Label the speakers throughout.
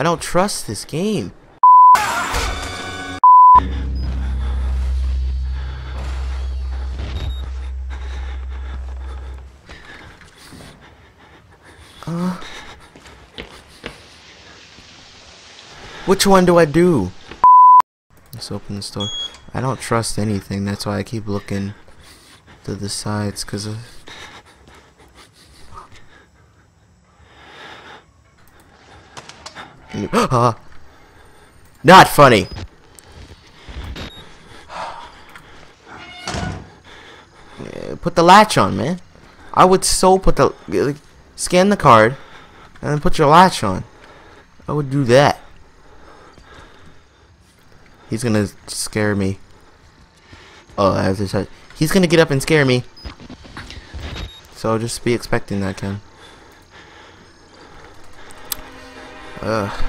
Speaker 1: I don't trust this game. Which one do I do? Let's open the store. I don't trust anything. That's why I keep looking to the sides, cause of not funny. Put the latch on, man. I would so put the like, scan the card and then put your latch on. I would do that. He's gonna scare me. Oh, as I touch. He's gonna get up and scare me. So just be expecting that, Ken. Ugh.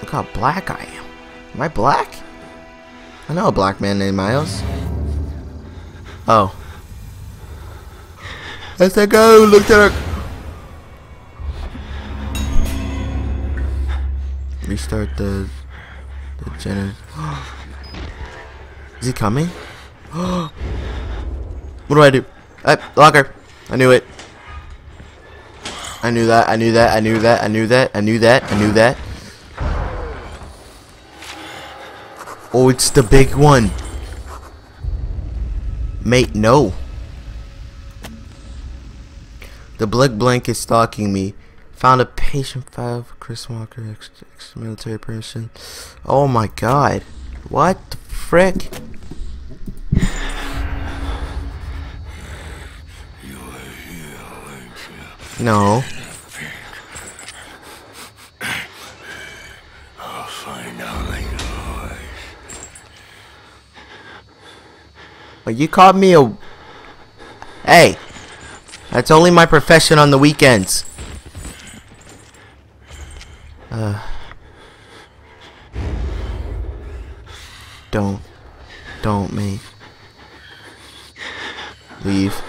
Speaker 1: Look how black I am. Am I black? I know a black man named Miles. Oh. Let's go, Lieutenant. Restart the the generator. Is he coming? what do I do? Uh, locker. I knew it. I knew that. I knew that. I knew that. I knew that. I knew that. I knew that. Oh, it's the big one. Mate, no. The Blick Blank is stalking me. Found a patient file for Chris Walker, ex, ex person. Oh my god. What the frick? No. But you called me a... Hey! That's only my profession on the weekends. Uh... Don't. Don't, mate. Leave.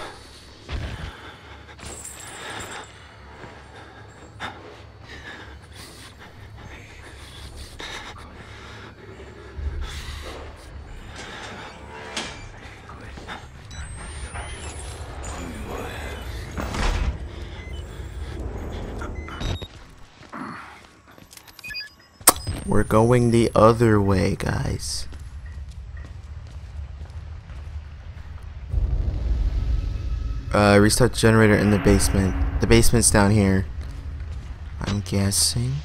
Speaker 1: We're going the other way, guys. Uh, restart generator in the basement. The basement's down here. I'm guessing.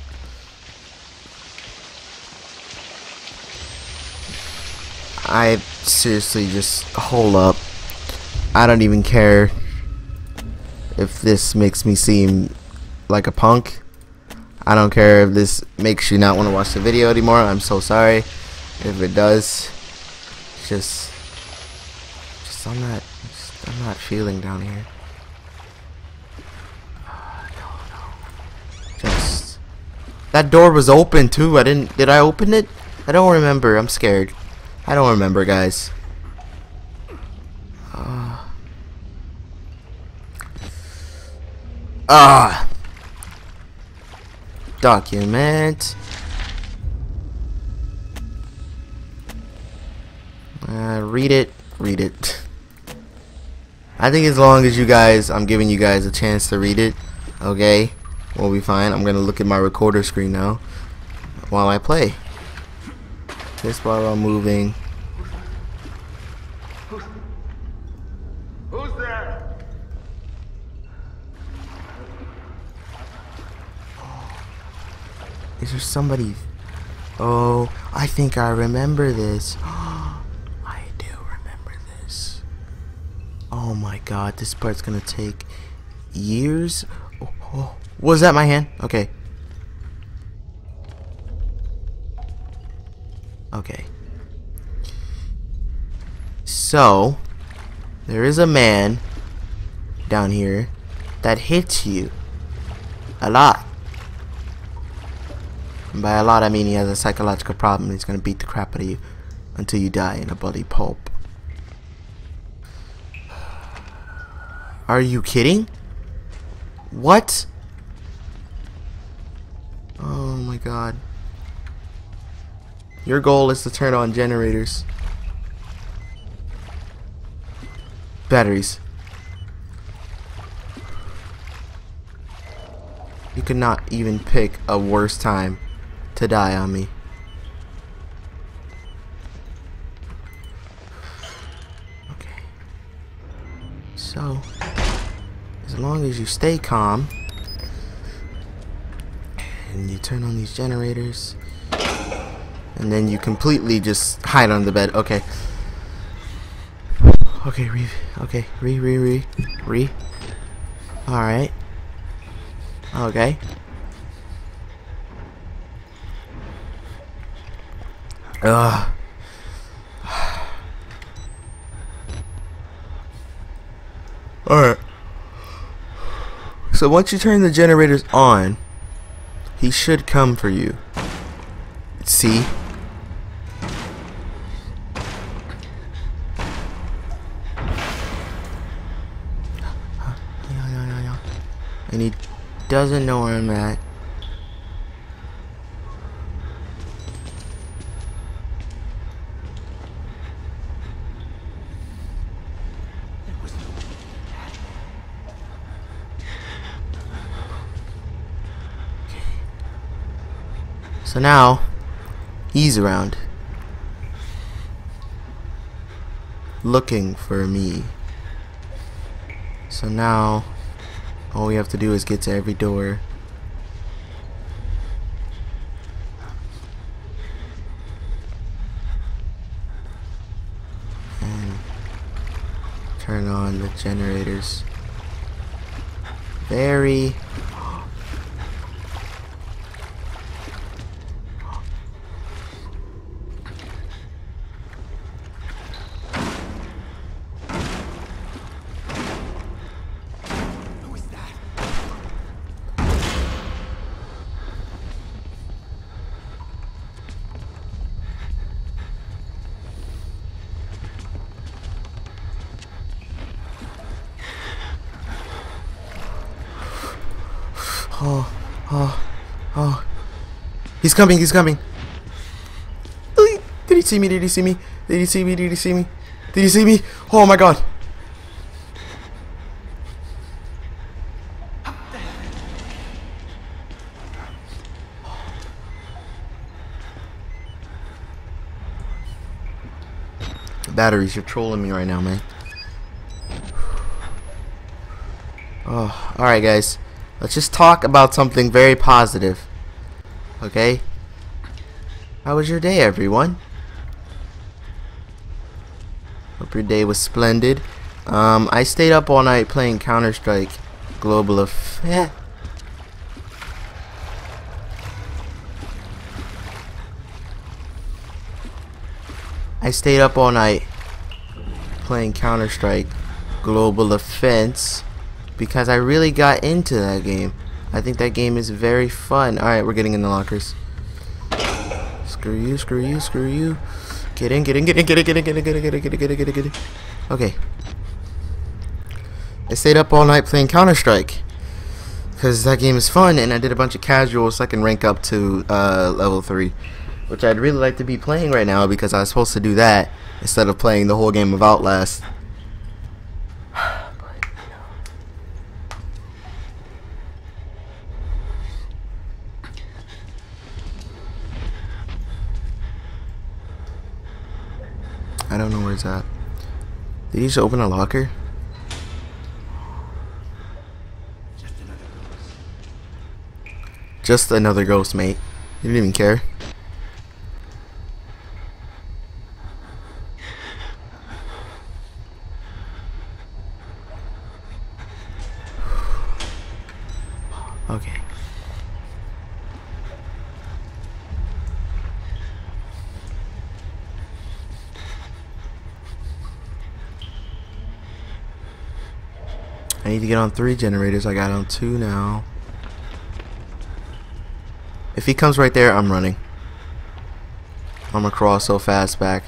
Speaker 1: I seriously just hold up. I don't even care if this makes me seem like a punk. I don't care if this makes you not want to watch the video anymore. I'm so sorry if it does. Just, just I'm not, just, I'm not feeling down here. Just that door was open too. I didn't. Did I open it? I don't remember. I'm scared. I don't remember, guys. Ah. Uh, ah. Document. Uh, read it. Read it. I think as long as you guys, I'm giving you guys a chance to read it, okay, we'll be fine. I'm gonna look at my recorder screen now while I play. This while I'm moving. Is there somebody? Oh, I think I remember this. I do remember this. Oh my god, this part's gonna take years. Oh, oh. Was that my hand? Okay. Okay. So, there is a man down here that hits you a lot. By a lot, I mean he has a psychological problem. He's gonna beat the crap out of you until you die in a bloody pulp. Are you kidding? What? Oh my god. Your goal is to turn on generators. Batteries. You could not even pick a worse time to die on me. Okay. So, as long as you stay calm and you turn on these generators and then you completely just hide on the bed. Okay. Okay, re okay, re re re re. Alright. Okay. Ugh. Alright. So once you turn the generators on, he should come for you. See? And he doesn't know where I'm at. So now, he's around. Looking for me. So now, all we have to do is get to every door. And turn on the generators. Very Oh, oh, oh. He's coming, he's coming. Did he see me? Did he see me? Did he see me? Did he see me? Did he see me? Oh my god. Batteries, you're trolling me right now, man. Oh, alright guys. Let's just talk about something very positive. Okay? How was your day, everyone? Hope your day was splendid. Um, I stayed up all night playing Counter-Strike Global of... Eh. I stayed up all night playing Counter-Strike Global Offense because I really got into that game. I think that game is very fun. Alright, we're getting in the lockers. Screw you, screw you, screw you. Get in, get in, get in, get in, get in, get in, get in, get in, get in, get in, get in, get in. Okay. I stayed up all night playing Counter-Strike. Because that game is fun, and I did a bunch of casuals so I can rank up to uh, level 3. Which I'd really like to be playing right now because I was supposed to do that instead of playing the whole game of Outlast. I don't know where it's at. Did he just open a locker? Just another ghost, mate. You didn't even care. get on three generators. I got on two now. If he comes right there, I'm running. I'm across crawl so fast back.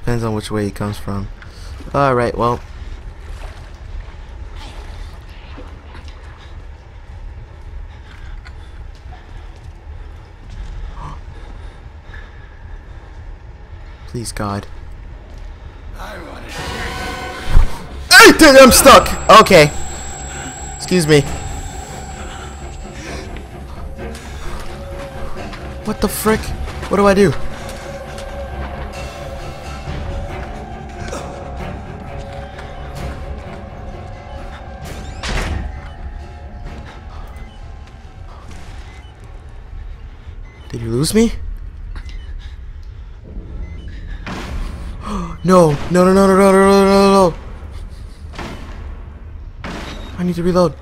Speaker 1: Depends on which way he comes from. Alright, well. Please, God. Dude, I'm stuck. Okay. Excuse me. What the frick? What do I do? Did you lose me? no, no, no, no, no, no, no. Need to reload.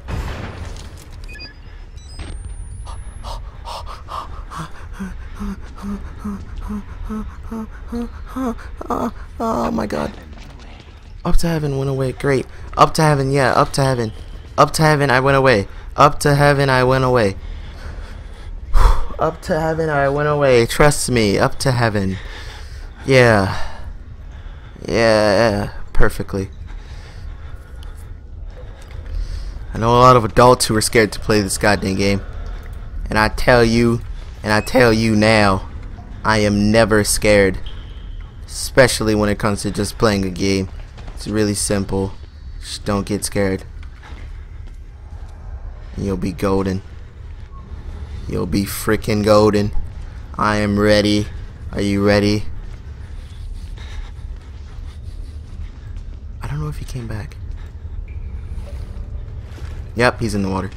Speaker 1: Oh my god. Up to heaven went away. Great. Up to heaven, yeah, up to heaven. Up to heaven I went away. Up to heaven I went away. Up to heaven I went away. Trust me. Up to heaven. Yeah. Yeah. Perfectly. I know a lot of adults who are scared to play this goddamn game. And I tell you, and I tell you now, I am never scared. Especially when it comes to just playing a game. It's really simple. Just don't get scared. You'll be golden. You'll be freaking golden. I am ready. Are you ready? I don't know if he came back. Yep, he's in the water.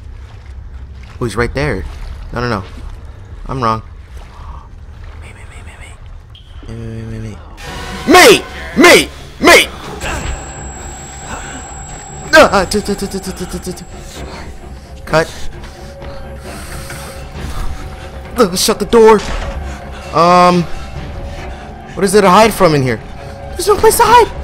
Speaker 1: Oh, he's right there. No, no, no. I'm wrong. Me, me, me, me, me. Me, me, me, me. Me! Me! Me! Me! Cut. Shut the door. Um, what is there to hide from in here? There's no place to hide.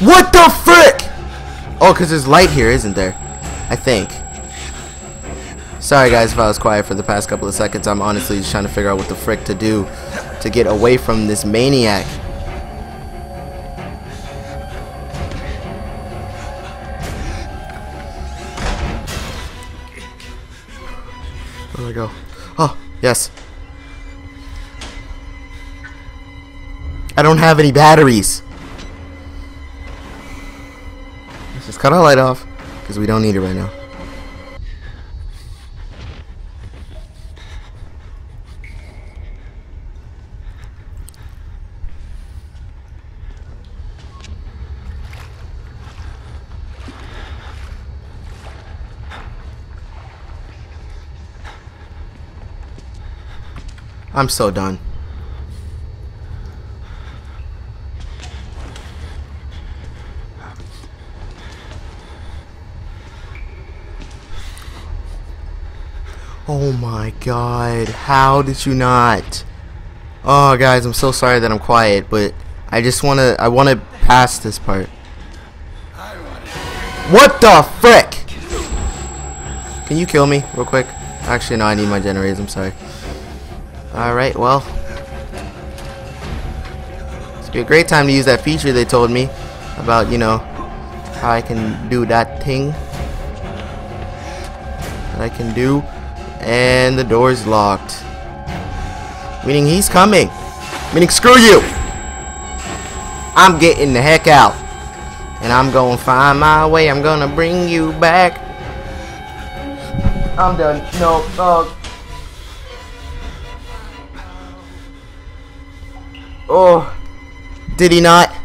Speaker 1: What the frick? Oh, because there's light here, isn't there? I think. Sorry guys if I was quiet for the past couple of seconds. I'm honestly just trying to figure out what the frick to do to get away from this maniac. Where do I go? Oh, yes. I don't have any batteries. Let's cut our light off because we don't need it right now. I'm so done. Oh my god, how did you not? Oh guys, I'm so sorry that I'm quiet, but I just wanna I wanna pass this part. What the frick? Can you kill me real quick? Actually no, I need my generators, I'm sorry. Alright, well. It's be a great time to use that feature they told me about, you know, how I can do that thing. That I can do. And the door's locked. Meaning he's coming. Meaning screw you. I'm getting the heck out. And I'm gonna find my way. I'm gonna bring you back. I'm done. No. Oh. Oh. Did he not?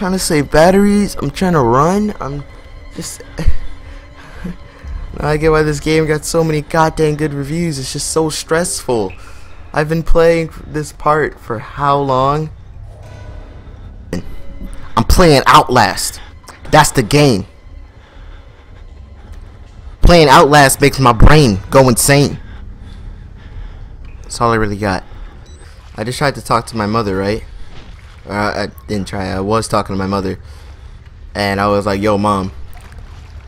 Speaker 1: Trying to save batteries. I'm trying to run. I'm just. I get why this game got so many goddamn good reviews. It's just so stressful. I've been playing this part for how long? I'm playing Outlast. That's the game. Playing Outlast makes my brain go insane. That's all I really got. I just tried to talk to my mother, right? I didn't try. I was talking to my mother, and I was like, "Yo, mom,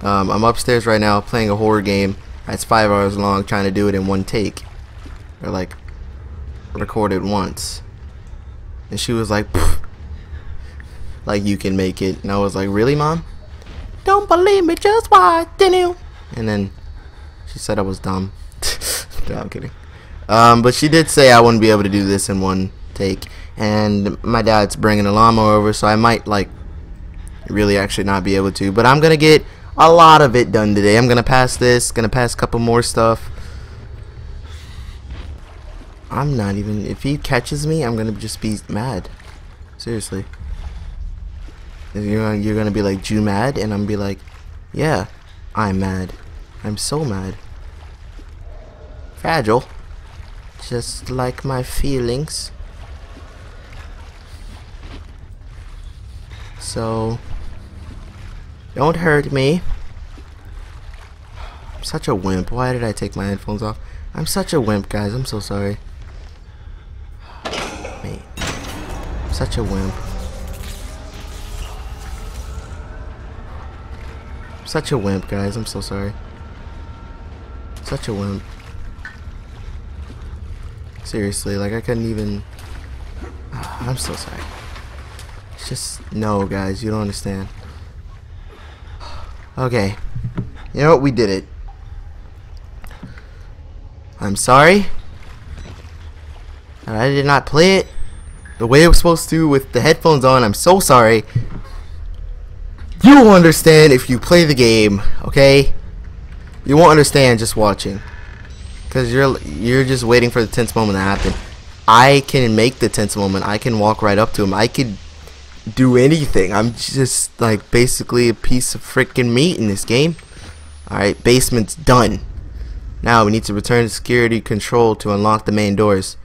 Speaker 1: um, I'm upstairs right now playing a horror game. It's five hours long, trying to do it in one take, or like record it once." And she was like, "Like you can make it." And I was like, "Really, mom? Don't believe me? Just watch, didn't you?" And then she said I was dumb. no, I'm kidding. Um, but she did say I wouldn't be able to do this in one take and my dad's bringing a lawnmower over so I might like really actually not be able to but I'm gonna get a lot of it done today. I'm gonna pass this gonna pass a couple more stuff. I'm not even if he catches me I'm gonna just be mad. Seriously. You're gonna, you're gonna be like you mad and I'm be like yeah I'm mad. I'm so mad. Fragile. Just like my feelings So, don't hurt me. I'm such a wimp. Why did I take my headphones off? I'm such a wimp, guys. I'm so sorry. Me. I'm such a wimp. I'm such a wimp, guys. I'm so sorry. Such a wimp. Seriously, like I couldn't even... I'm so sorry. Just no, guys. You don't understand. Okay. You know what? We did it. I'm sorry. I did not play it the way it was supposed to with the headphones on. I'm so sorry. You will understand if you play the game, okay? You won't understand just watching. Cause you're you're just waiting for the tense moment to happen. I can make the tense moment. I can walk right up to him. I could do anything. I'm just like basically a piece of freaking meat in this game. Alright, basement's done. Now we need to return to security control to unlock the main doors.